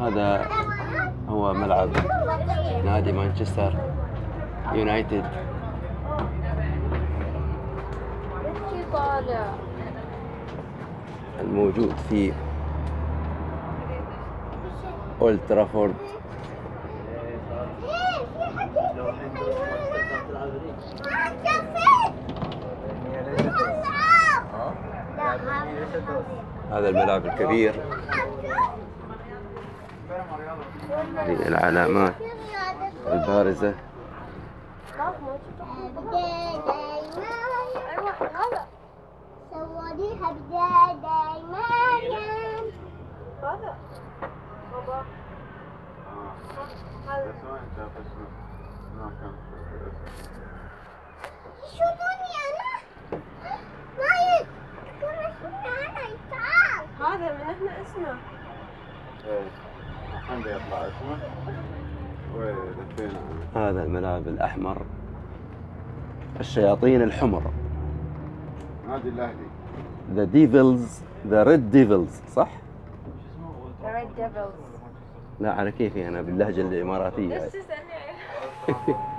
هذا هو ملعب نادي مانشستر يونايتد. الموجود في أولد ترافورد. هذا الملعب الكبير. العلامات البارزة. سواليها بداية مريم هذا بابا شوفوني ما من هنا اسمه الحين بيطلع اسمه ولفينا هذا الملعب الأحمر. الشياطين الحمر. نادي الأهلي. The Devils The Red Devils صح؟ The Red Devils. لا على كيفي أنا باللهجة الإماراتية. بس تسألني